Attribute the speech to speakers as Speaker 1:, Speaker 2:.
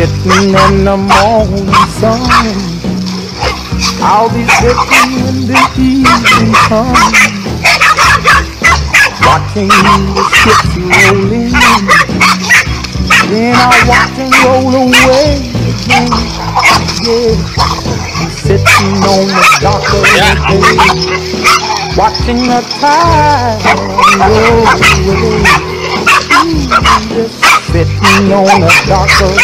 Speaker 1: sitting in the morning sun. I'll be sitting in the evening sun. watching the ships rolling. Then I'll watch them roll away again. Yeah, I'm sitting on the dock of the bay, watching the tide roll away. Just sitting on the dock of the